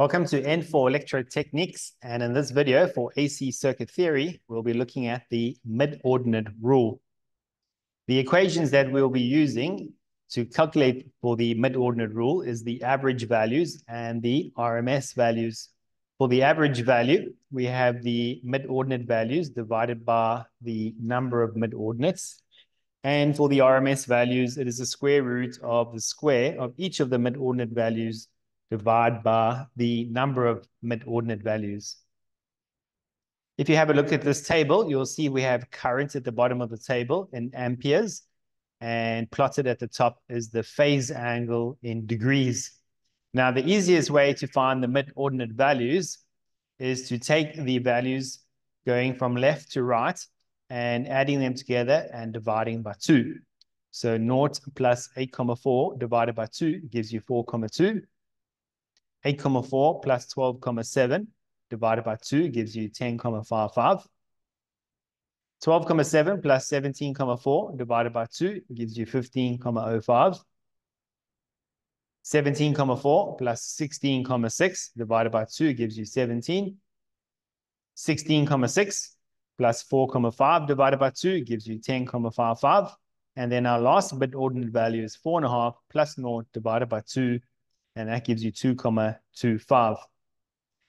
Welcome to N4 Electrotechnics, and in this video for AC circuit theory, we'll be looking at the mid-ordinate rule. The equations that we'll be using to calculate for the mid-ordinate rule is the average values and the RMS values. For the average value, we have the mid-ordinate values divided by the number of mid-ordinates. And for the RMS values, it is the square root of the square of each of the mid-ordinate values divide by the number of mid-ordinate values. If you have a look at this table, you'll see we have current at the bottom of the table in amperes, and plotted at the top is the phase angle in degrees. Now, the easiest way to find the mid-ordinate values is to take the values going from left to right and adding them together and dividing by 2. So 0 plus 8,4 divided by 2 gives you 4,2. 8 comma 4 plus 12 comma 7 divided by 2 gives you 10 comma 55. 12 comma 7 plus 17 comma 4 divided by 2 gives you 15 comma 05. 17 comma 4 plus 16 comma 6 divided by 2 gives you 17. 16 comma 6 plus 4 comma 5 divided by 2 gives you 10 comma 55. And then our last mid-ordinate value is 4.5 plus 0 divided by 2 and that gives you 2,25.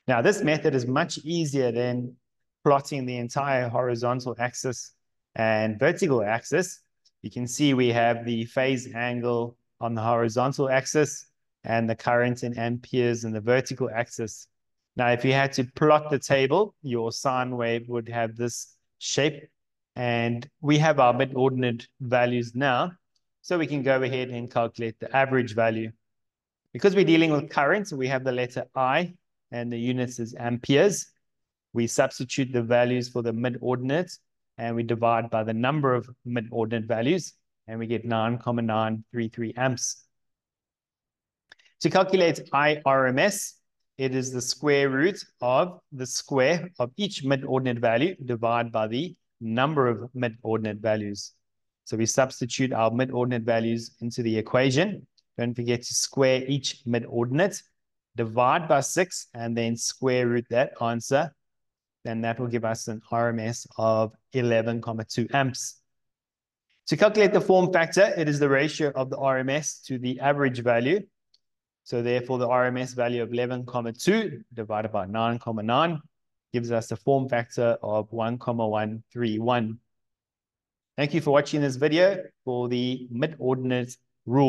Now, this method is much easier than plotting the entire horizontal axis and vertical axis. You can see we have the phase angle on the horizontal axis and the current in amperes in the vertical axis. Now, if you had to plot the table, your sine wave would have this shape. And we have our mid-ordinate values now. So we can go ahead and calculate the average value. Because we're dealing with current, we have the letter I and the units is amperes. We substitute the values for the mid-ordinate and we divide by the number of mid-ordinate values and we get 9,933 amps. To calculate IRMS, it is the square root of the square of each mid-ordinate value divided by the number of mid-ordinate values. So we substitute our mid-ordinate values into the equation don't forget to square each mid-ordinate, divide by 6, and then square root that answer. Then that will give us an RMS of 11,2 amps. To calculate the form factor, it is the ratio of the RMS to the average value. So therefore, the RMS value of 11,2 divided by 9,9 gives us a form factor of 1,131. Thank you for watching this video for the mid-ordinate